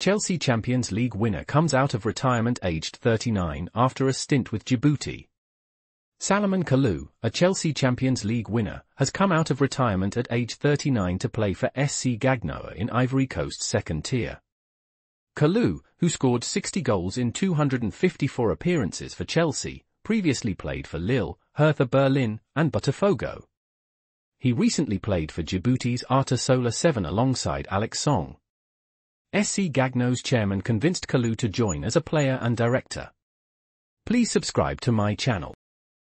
Chelsea Champions League winner comes out of retirement aged 39 after a stint with Djibouti. Salomon Kalou, a Chelsea Champions League winner, has come out of retirement at age 39 to play for SC Gagnoa in Ivory Coast's second tier. Kalou, who scored 60 goals in 254 appearances for Chelsea, previously played for Lille, Hertha Berlin, and Botafogo. He recently played for Djibouti's Arta Solar 7 alongside Alex Song. SC Gagnoa's chairman convinced Kalou to join as a player and director. Please subscribe to my channel.